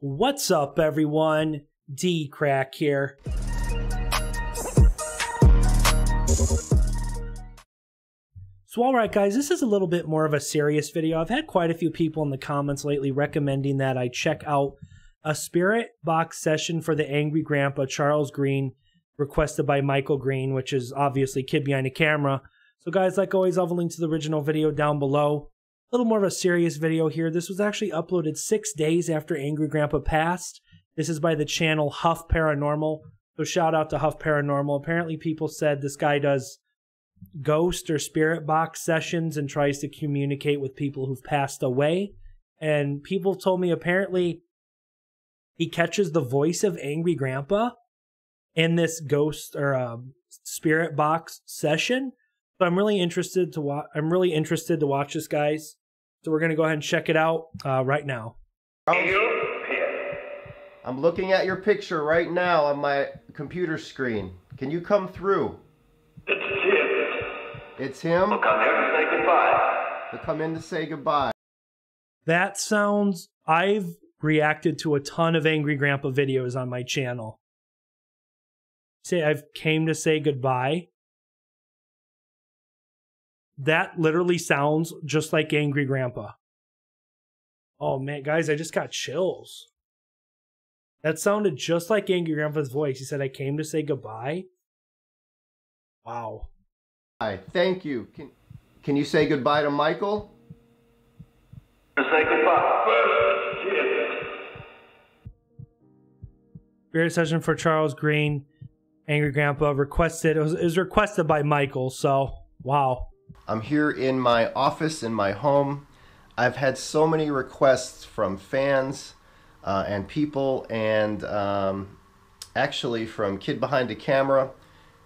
What's up, everyone? DKRACK here. So, alright, guys, this is a little bit more of a serious video. I've had quite a few people in the comments lately recommending that I check out a spirit box session for the Angry Grandpa Charles Green, requested by Michael Green, which is obviously Kid Behind the Camera. So, guys, like always, I'll have a link to the original video down below. A little more of a serious video here. This was actually uploaded six days after Angry Grandpa passed. This is by the channel Huff Paranormal. So, shout out to Huff Paranormal. Apparently, people said this guy does ghost or spirit box sessions and tries to communicate with people who've passed away. And people told me apparently he catches the voice of Angry Grandpa in this ghost or um, spirit box session. So I'm really interested to watch. I'm really interested to watch this, guys. So we're gonna go ahead and check it out uh, right now. I'm looking at your picture right now on my computer screen. Can you come through? It's him. We'll come here to say goodbye. To come in to say goodbye. That sounds. I've reacted to a ton of Angry Grandpa videos on my channel. Say I've came to say goodbye. That literally sounds just like Angry Grandpa. Oh man, guys, I just got chills. That sounded just like Angry Grandpa's voice. He said, I came to say goodbye. Wow. Hi, thank you. Can, can you say goodbye to Michael? To say goodbye. Spirit session for Charles Green. Angry Grandpa requested. It was, it was requested by Michael. So wow. I'm here in my office in my home. I've had so many requests from fans uh, and people, and um, actually from Kid Behind the Camera.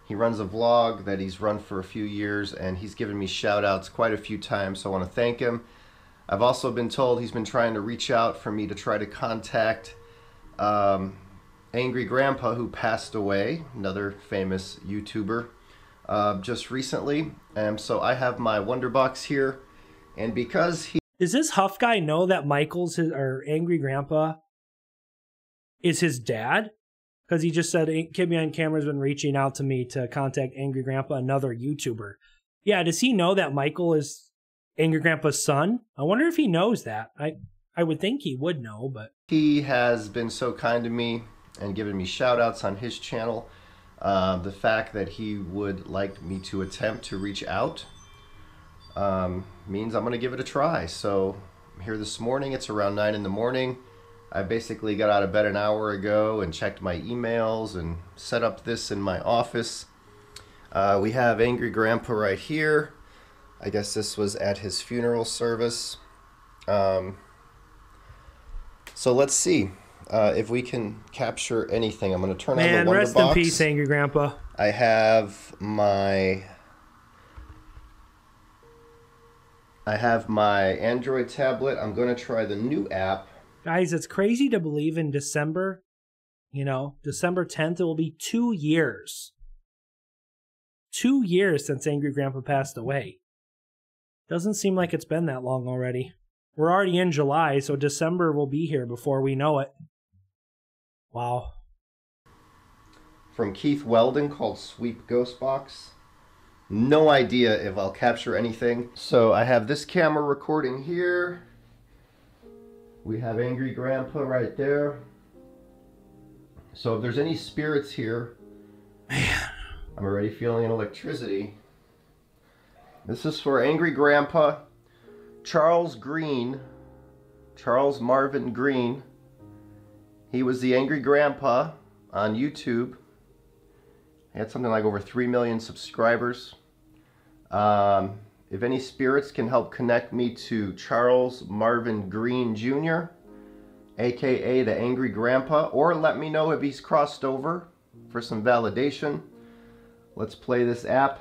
He runs a vlog that he's run for a few years, and he's given me shout outs quite a few times, so I want to thank him. I've also been told he's been trying to reach out for me to try to contact um, Angry Grandpa, who passed away, another famous YouTuber, uh, just recently. And so I have my Wonder Box here, and because he Does this Huff guy know that Michael's his or Angry Grandpa is his dad? Because he just said Kid Behind Camera's been reaching out to me to contact Angry Grandpa, another YouTuber. Yeah, does he know that Michael is Angry Grandpa's son? I wonder if he knows that. I I would think he would know, but he has been so kind to me and given me shout outs on his channel. Uh, the fact that he would like me to attempt to reach out um, means I'm going to give it a try. So I'm here this morning. It's around 9 in the morning. I basically got out of bed an hour ago and checked my emails and set up this in my office. Uh, we have Angry Grandpa right here. I guess this was at his funeral service. Um, so let's see uh, if we can capture anything. I'm going to turn on the man, Wonder rest Box. in peace, Angry Grandpa. I have my I have my Android tablet. I'm going to try the new app. Guys, it's crazy to believe in December. You know, December 10th, it will be two years. Two years since Angry Grandpa passed away. Doesn't seem like it's been that long already. We're already in July, so December will be here before we know it. Wow. from Keith Weldon called Sweep Ghost Box. No idea if I'll capture anything. So I have this camera recording here. We have Angry Grandpa right there. So if there's any spirits here, Man. I'm already feeling an electricity. This is for Angry Grandpa, Charles Green, Charles Marvin Green. He was the Angry Grandpa on YouTube. He had something like over 3 million subscribers. Um, if any spirits can help connect me to Charles Marvin Green Jr., aka the Angry Grandpa, or let me know if he's crossed over for some validation. Let's play this app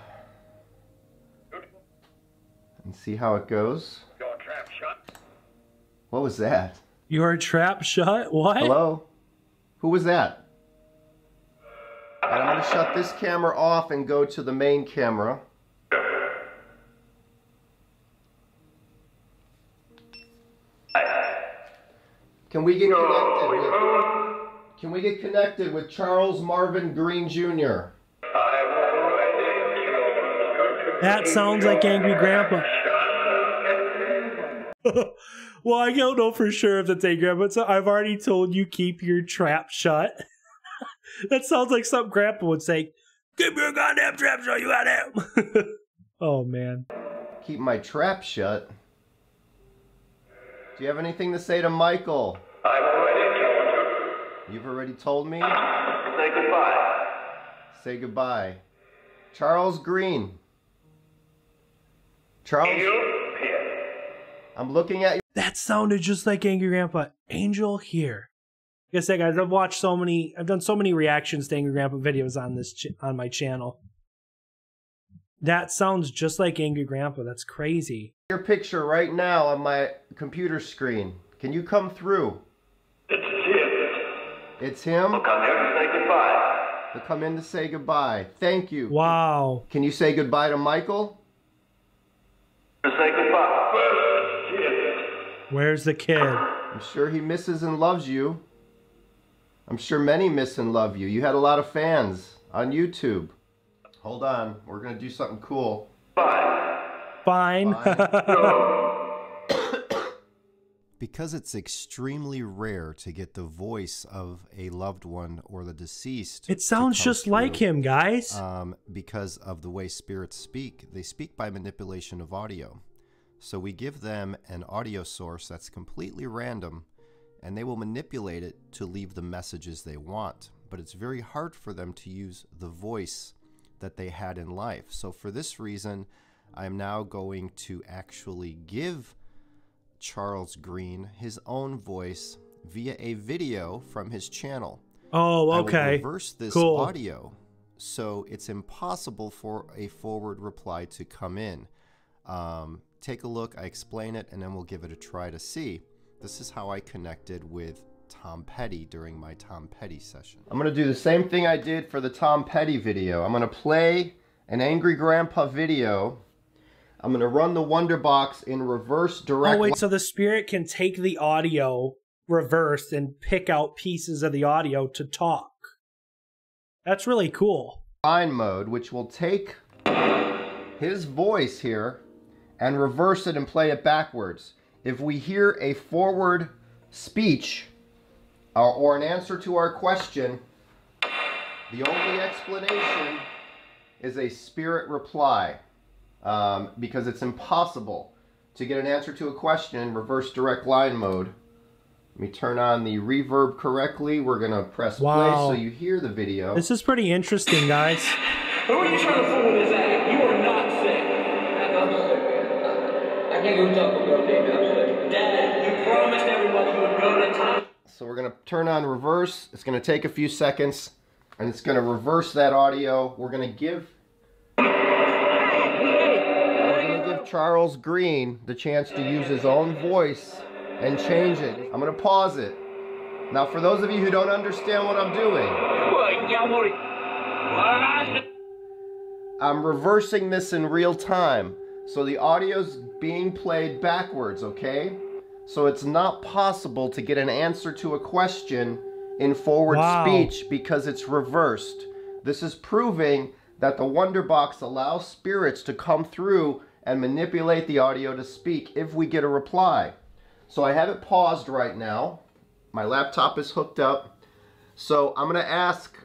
and see how it goes. Your trap shut. What was that? Your trap shut? What? Hello? Who was that? And I'm going to shut this camera off and go to the main camera. Can we get connected with Can we get connected with Charles Marvin Green Jr.? That sounds like Angry Grandpa. well, I don't know for sure if that's Angry Grandpa. So I've already told you keep your trap shut. that sounds like something Grandpa would say. Keep your goddamn trap shut, you goddamn. oh man. Keep my trap shut. Do you have anything to say to Michael? I've already told You've already told me. Say goodbye. Say goodbye. Charles Green. Charles, You here. I'm looking at you. That sounded just like Angry Grandpa. Angel here. Like I said, guys, I've watched so many, I've done so many reactions to Angry Grandpa videos on this ch- on my channel. That sounds just like Angry Grandpa. That's crazy. Your picture right now on my computer screen. Can you come through? It's him. It's him. Come here to say goodbye. To come in to say goodbye. Thank you. Wow. Can you say goodbye to Michael? Where's the kid? I'm sure he misses and loves you. I'm sure many miss and love you. You had a lot of fans on YouTube. Hold on, we're gonna do something cool. Bye. Fine. Because it's extremely rare to get the voice of a loved one or the deceased. it sounds to come just like him, guys. Um, because of the way spirits speak, they speak by manipulation of audio. So we give them an audio source that's completely random, and they will manipulate it to leave the messages they want. But it's very hard for them to use the voice that they had in life. So for this reason, I'm now going to actually give Charles Green his own voice via a video from his channel. oh, I will okay. reverse this Cool. audio so it's impossible for a forward reply to come in. Um, take a look, I explain it, and then we'll give it a try to see. This is how I connected with Tom Petty during my Tom Petty session. I'm going to do the same thing I did for the Tom Petty video. I'm going to play an Angry Grandpa video. I'm going to run the Wonder Box in reverse direct Oh, wait, so the spirit can take the audio reversed and pick out pieces of the audio to talk. That's really cool. line mode, which will take his voice here and reverse it and play it backwards. If we hear a forward speech or, or an answer to our question, the only explanation is a spirit reply um, because it's impossible to get an answer to a question in reverse direct line mode. Let me turn on the reverb correctly. We're going to press Wow. play so you hear the video. This is pretty interesting, guys. Who are you trying to fool with this act? You are not sick. I know I'm So we're going to turn on reverse. It's going to take a few seconds and it's going to reverse that audio. We're going to give we're to give Charles Green the chance to use his own voice and change it. I'm to pause it. Now for those of you who don't understand what I'm doing, I'm reversing this in real time. So the audio's being played backwards, okay? So it's not possible to get an answer to a question in forward Wow. speech because it's reversed. This is proving that the Wonder Box allows spirits to come through and manipulate the audio to speak if we get a reply. So I have it paused right now. My laptop is hooked up. So I'm going to ask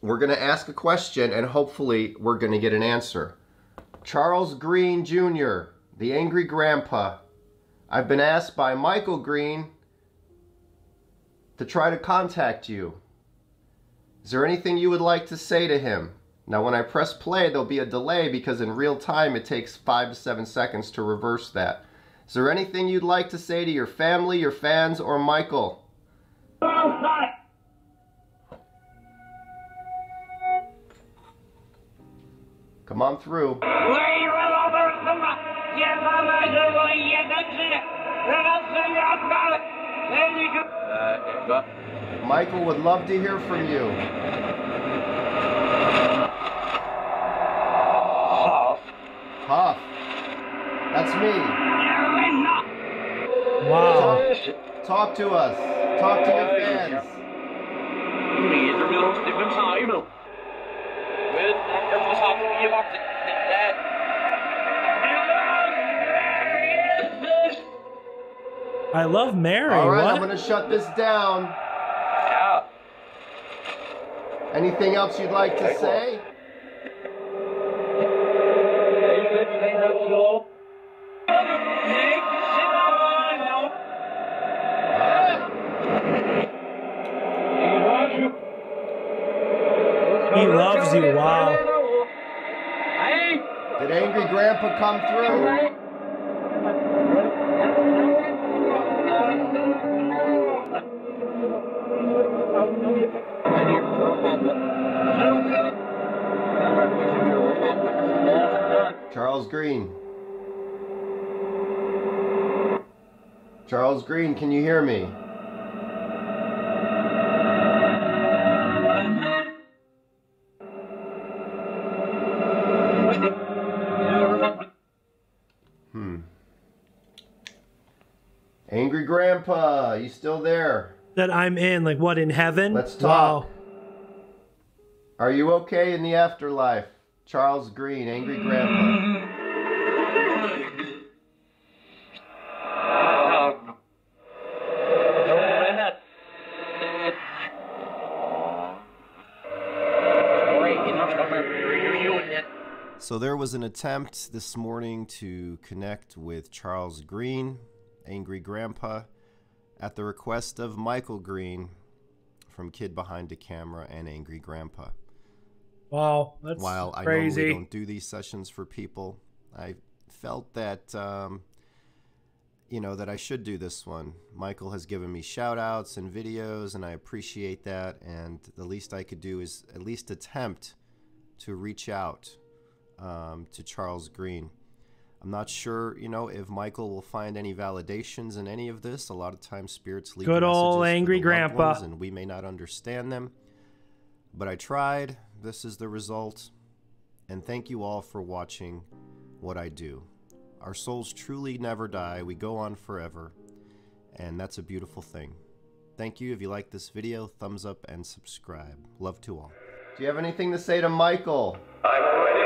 we're going to ask a question and hopefully we're going to get an answer. Charles Green Jr., the angry grandpa. I've been asked by Michael Green to try to contact you. Is there anything you would like to say to him? Now, when I press play, there'll be a delay because in real time it takes five to seven seconds to reverse that. Is there anything you'd like to say to your family, your fans, or Michael? Come on through. Uh, Michael would love to hear from you. Huff. Huff. That's me. Wow. Talk Talk to us. Talk to your fans. I love Mary. All right, what? I'm going to shut this down. Ja. Anything else you'd like to say? He loves you. Wow. Did Angry Grandpa come through? Charles Green. Charles Green, can you hear me? Hmm. Angry Grandpa, you still there? That I'm in, like what in heaven? Let's talk. Wow. Are you okay in the afterlife? Charles Green, Angry Grandpa. So there was an attempt this morning to connect with Charles Green, Angry Grandpa, at the request of Michael Green from Kid Behind the Camera and Angry Grandpa. Wow. That's While I crazy. normally don't do these sessions for people, I felt that um, you know that I should do this one. Michael has given me shout outs and videos, and I appreciate that. And the least I could do is at least attempt to reach out um, to Charles Green. I'm not sure, you know, if Michael will find any validations in any of this. A lot of times, spirits leave Good messages for the angry loved grandpa. ones, and we may not understand them. But I tried. This is the result. And thank you all for watching what I do. Our souls truly never die. We go on forever. And that's a beautiful thing. Thank you. If you like this video, thumbs up and subscribe. Love to all. Do you have anything to say to Michael? I've already told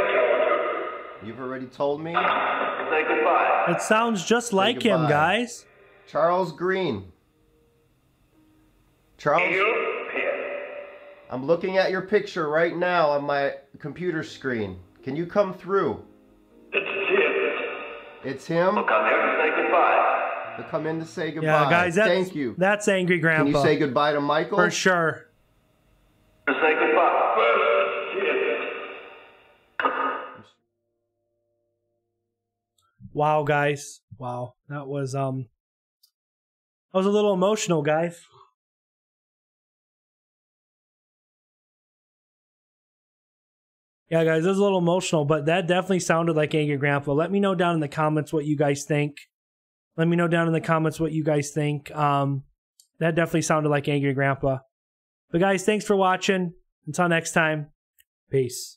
You've already told me. Say goodbye. It sounds just like him, guys. Charles Green. Charles, I'm looking at your picture right now on my computer screen. Can you come through? It's Tim. It's him. Come here and say goodbye. To come in to say goodbye. Yeah, guys. That's, Thank you. That's angry grandpa. Can you say goodbye to Michael? for sure. Say goodbye. Wow, guys. Wow, that was um, that was a little emotional, guys. Yeah, guys, it was a little emotional, but that definitely sounded like Angry Grandpa. Let me know down in the comments what you guys think. Let me know down in the comments what you guys think. Um, that definitely sounded like Angry Grandpa. But guys, thanks for watching. Until next time, peace.